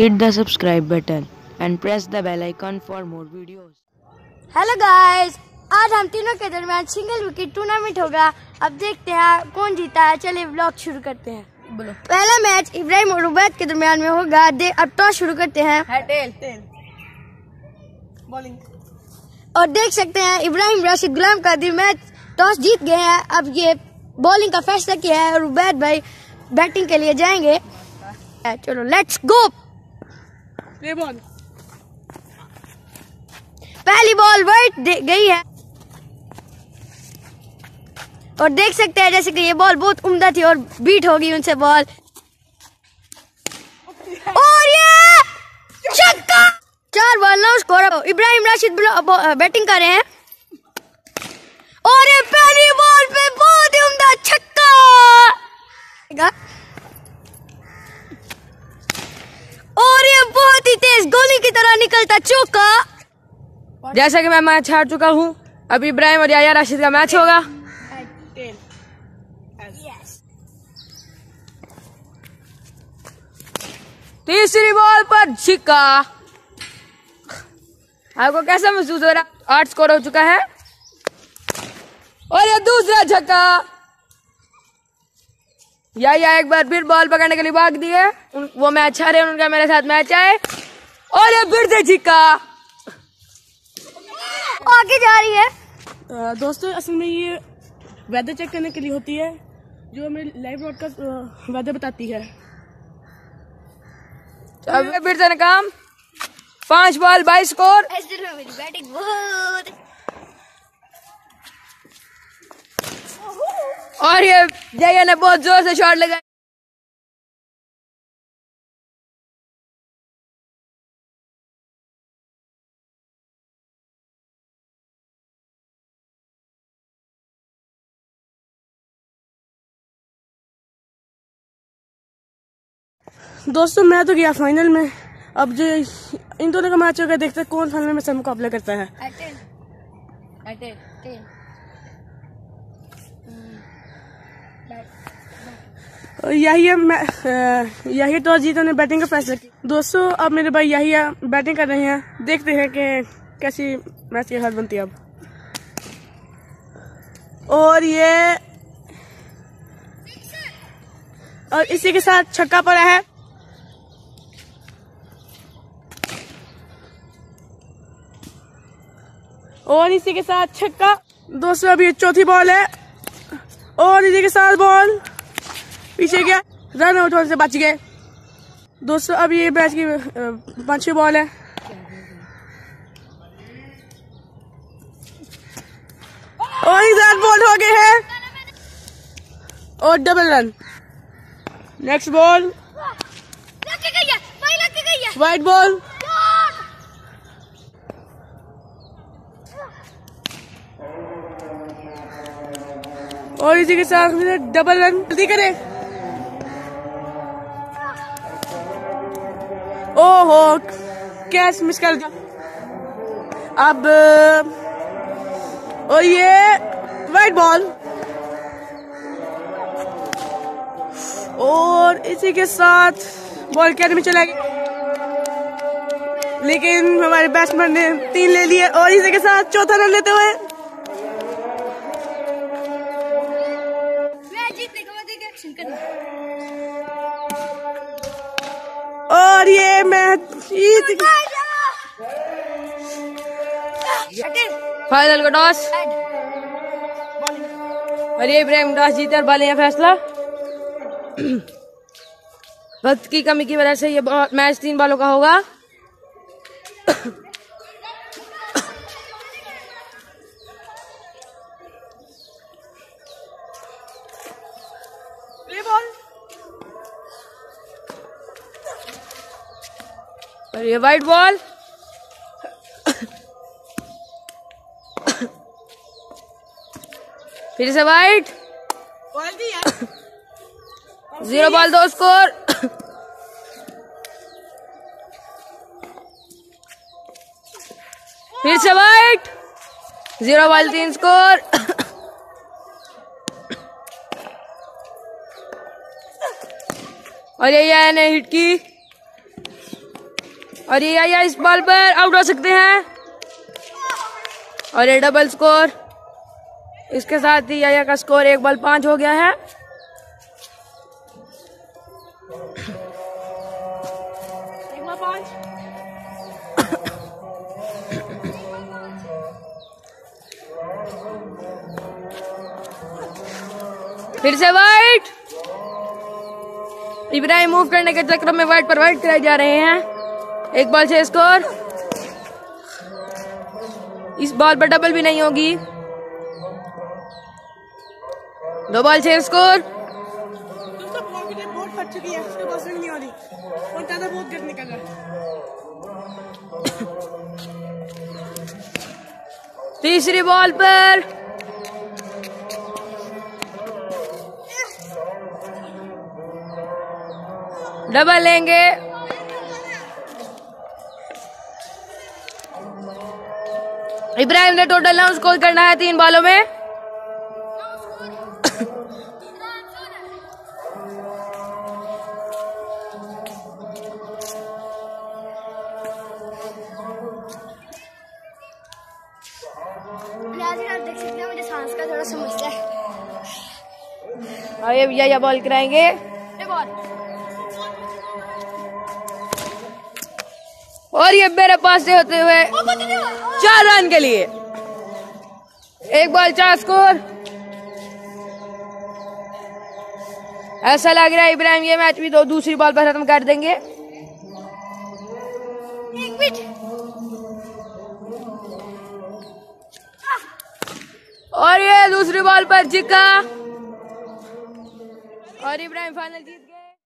hit the subscribe button and press the bell icon for more videos. Hello guys आज हम तीनों के दरमियान सिंगल विकेट टूर्नामेंट होगा। अब देखते हैं कौन जीता है। चलिए ब्लॉग शुरू करते हैं। बोलो। पहला मैच इब्राहिम और उबैद के दरमियान में होगा। दे अब टॉस शुरू करते हैं। है टेल। टेल। बॉलिंग। और देख सकते हैं इब्राहिम राशिद गुलाम कादिर मैच टॉस जीत गए हैं। अब ये बॉलिंग का फैसला किया है और उबैद भाई। बैटिंग के लिए जाएँगे। चलो लेट्स गो पहली बॉल वाइट गई है। और देख सकते हैं, जैसे कि ये बॉल बहुत उम्दा थी और बीट होगी उनसे बॉल और ये छक्का! चार ball no score Ibrahim Rashid batting कर रहे हैं। और ये पहली बॉल पे बहुत ही उम्दा छक्का! और ये बहुत ही तेज गोली की तरह निकलता चौका जैसा कि मैं मैच हार चुका हूँ, अब इब्राहिम और याया राशिद का मैच होगा। तीसरी बॉल पर छिक्का। आपको कैसा महसूस हो रहा? आठ स्कोर हो चुका है। और ये दूसरा छक्का। या या एक बार फिर बॉल पकड़ने के लिए भाग दिए। वो मैच हारे उनका मेरे साथ मैच आए। और ये फिर से छिक्का। आगे जा रही है। दोस्तों असल में ये वेदर चेक करने के लिए होती है जो हमें लाइव ब्रॉडकास्ट वेदर बताती है। अब फिर से काम। पाँच बॉल बाईस स्कोर बैटिंग बहुत और ये जया ने बहुत ज़ोर से शॉट लगाया दोस्तों मैं तो गया फाइनल में। अब जो इन दोनों का मैच होगा देखते हैं कौन फाइनल में सर मुकाबला करता है। और यही है मैं यही तो जीत ने बैटिंग का फैसला किया। दोस्तों, अब मेरे भाई यही बैटिंग कर रहे हैं। देखते हैं कि कैसी मैच की हालत बनती है अब। और ये, और इसी के साथ छक्का पड़ा है। और इसी के साथ छक्का। दोस्तों, अभी चौथी बॉल है। और दीदी के साथ बॉल। पीछे गया। रन आउट होने से बच गए। दोस्तों अब ये मैच की पांचवी बॉल है। और साथ बॉल हो गए हैं। और डबल रन नेक्स्ट बॉल लग गई है। गई है। वाइट बॉल और इसी के साथ हमने डबल रन जल्दी करें। ओहो कैच मिस कर दिया। अब, और ये वाइट बॉल और इसी के साथ बॉल कैच में चला गया लेकिन हमारे बैट्समैन ने तीन ले लिए और इसी के साथ चौथा रन लेते हुए एक्शन करना और ये मैच जीत फाइनल का टॉस और ये इब्राहिम टॉस जीते और बाले फैसला। वक्त की कमी की वजह से ये मैच तीन बालों का होगा। और ये वाइट बॉल फिर से वाइट ज़ीरो बॉल दो स्कोर फिर से वाइट ज़ीरो बॉल तीन स्कोर और ये आया ने हिट की। और ये या इस बॉल पर। आउट हो सकते हैं। और ये डबल स्कोर इसके साथ ही या का स्कोर एक बॉल पाँच हो गया है। फिर से वाइट इब्राहिम मूव करने के चक्कर में वाइट पर वाइट कराए जा रहे हैं। एक बॉल से स्कोर इस बॉल पर डबल भी नहीं होगी. दो बॉल से स्कोर तीसरी बॉल पर. डबल बहुत इब्राहिम ने टोटल नाउ स्कोर करना है तीन बॉलों में। हैं मुझे सांस का थोड़ा समस्या है। ये भैया ये बॉल। और ये मेरे पास से होते हुए चार रन के लिए। एक बॉल चार स्कोर। ऐसा लग रहा है इब्राहिम ये मैच भी दो दूसरी बॉल पर खत्म कर देंगे। एक मिनट। और ये दूसरी बॉल पर जिक्का। और इब्राहिम फाइनल जीत।